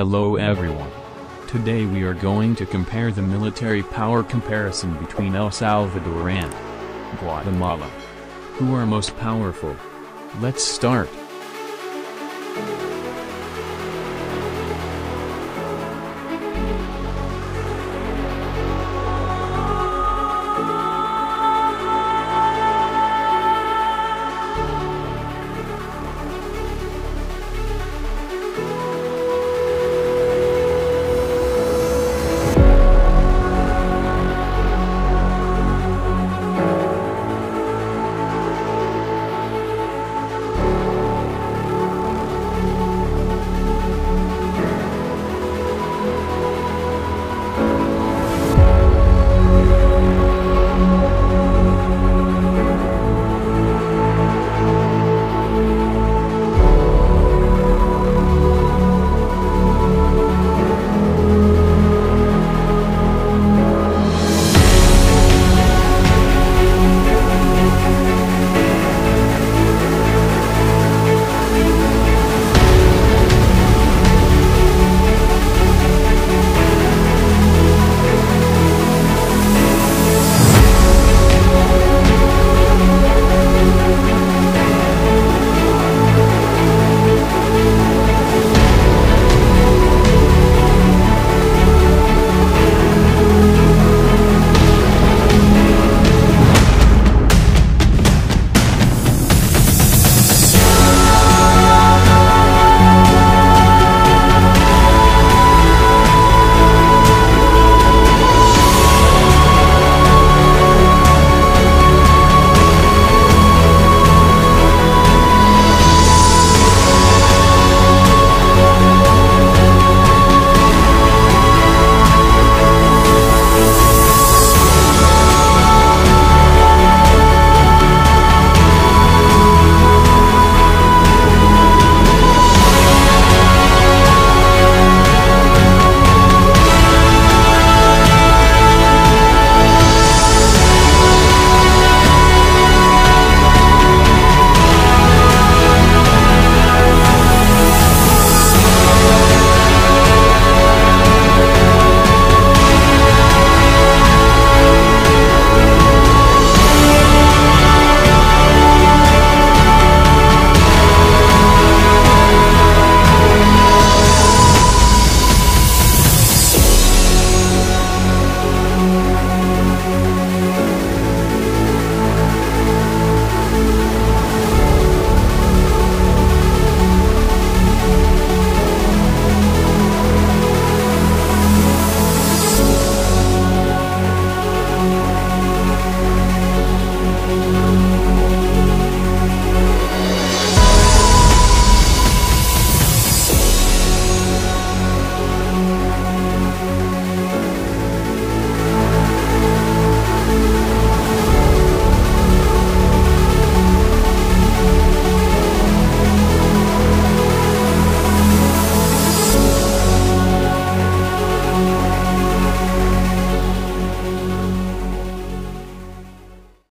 Hello everyone. Today we are going to compare the military power comparison between El Salvador and Guatemala. Who are most powerful? Let's start.